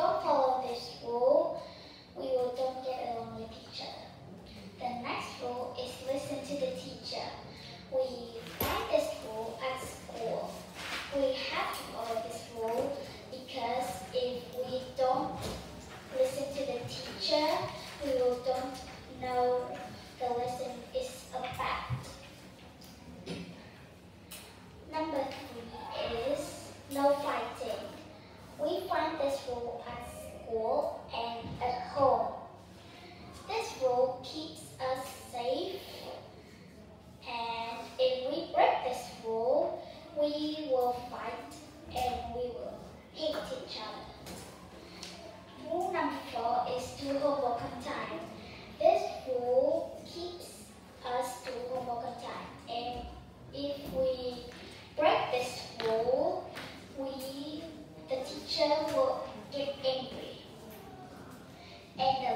Yo we will fight and we will hate each other. Rule number four is to homework on time. This rule keeps us to homework on time. And if we break this rule, we the teacher will get angry. And